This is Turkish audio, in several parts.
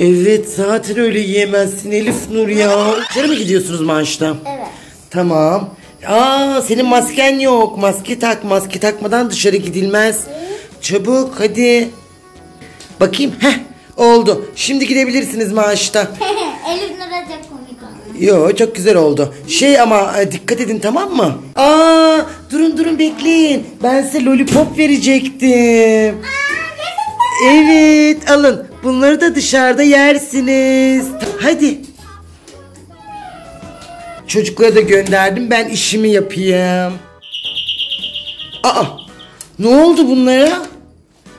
Evet zaten öyle yiyemezsin Elif Nur ya. Dışarı mı gidiyorsunuz maaşta? Evet. Tamam. Aa senin masken yok. Maske tak. Maske takmadan dışarı gidilmez. Çabuk hadi. Bakayım. Heh oldu. Şimdi gidebilirsiniz maaşta. Elif Nur'a çok komik oldu. Yo çok güzel oldu. Şey ama e, dikkat edin tamam mı? Aa durun durun bekleyin. Ben size lollipop verecektim. Evet alın. Bunları da dışarıda yersiniz. Hadi. Çocuklara da gönderdim. Ben işimi yapayım. Aa ne oldu bunlara?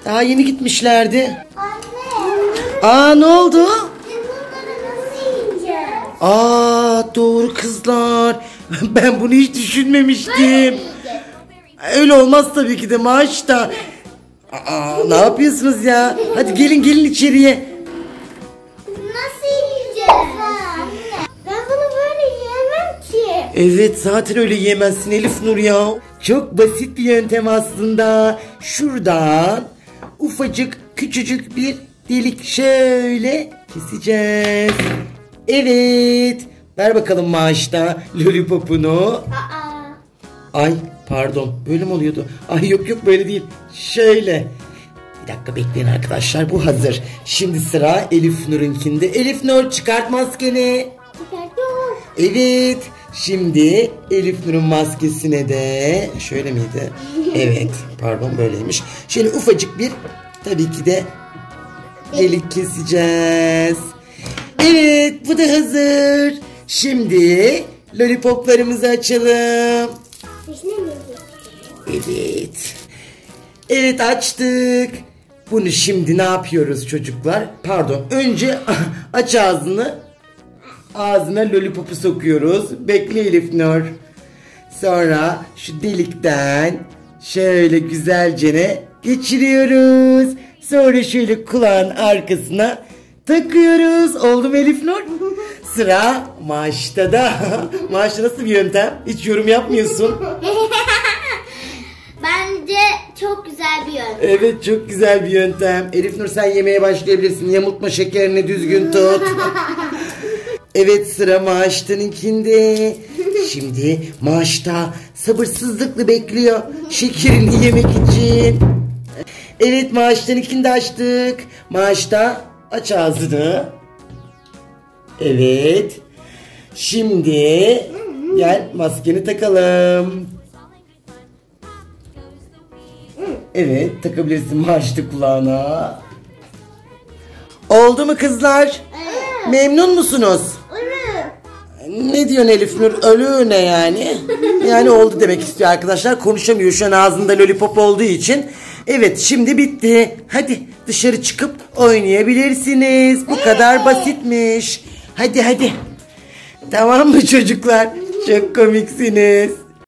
Daha yeni gitmişlerdi. Anne. Aa ne oldu? Aa doğru kızlar. Ben bunu hiç düşünmemiştim. Öyle olmaz tabii ki de maaşta. Aa ne yapıyorsunuz ya? Hadi gelin gelin içeriye. Nasıl yiyeceğiz? Ben bunu böyle yiyemem ki. Evet zaten öyle yiyemezsin Elif Nur ya. Çok basit bir yöntem aslında. Şuradan ufacık küçücük bir delik şöyle keseceğiz. Evet. Ver bakalım maaşta lollipopunu. Aa. Ay pardon böyle mi oluyordu? Ay yok yok böyle değil. Şöyle. Bir dakika bekleyin arkadaşlar bu hazır. Şimdi sıra Elif Nur'unkinde. Elif Nur çıkart maskeni. Çıkartıyorum. Evet. Şimdi Elif Nur'un maskesine de şöyle miydi? Evet. Pardon böyleymiş. Şöyle ufacık bir tabii ki de delik keseceğiz. Evet bu da hazır. Şimdi lollipoplarımızı açalım. Mi Evet. Evet açtık. Bunu şimdi ne yapıyoruz çocuklar? Pardon. Önce aç ağzını. Ağzına lollipopu sokuyoruz. Bekle Elif Nur. Sonra şu delikten şöyle güzelce geçiriyoruz. Sonra şöyle kulağın arkasına takıyoruz. Oldu mu Elif Nur? Sıra maaşta da. Maaşta nasıl bir yöntem? Hiç yorum yapmıyorsun. Çok güzel bir yöntem. Evet çok güzel bir yöntem. Elif Nur sen yemeye başlayabilirsin. Yamultma şekerini düzgün tut. Evet sıra maaştanınkinde. Şimdi maaşta sabırsızlıkla bekliyor şekerini yemek için. Evet maaştanınkinde açtık. Maaşta aç ağzını. Evet. Şimdi gel maskeni takalım. Evet takabilirsin maaşlı kulağına. Oldu mu kızlar? Memnun musunuz? Ne diyorsun Elif Nur? Ölü ne yani? Yani oldu demek istiyor arkadaşlar. Konuşamıyor şu an ağzında lollipop olduğu için. Evet şimdi bitti. Hadi dışarı çıkıp oynayabilirsiniz. Bu kadar basitmiş. Hadi hadi. Tamam mı çocuklar? Çok komiksiniz.